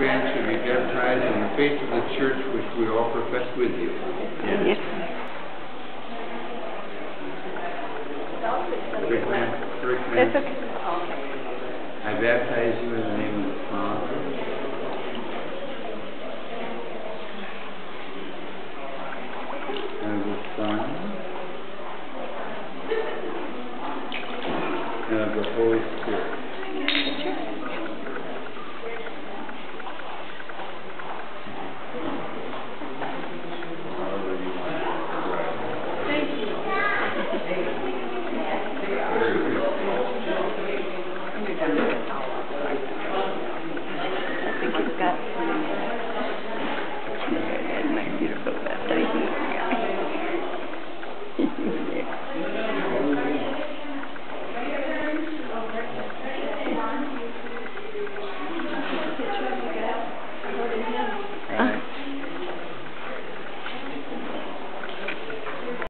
band should be baptized in the faith of the church which we all profess with you. Yes. Rick, man, I baptize you in the name of the Father. And of the Son. And of the Holy Spirit.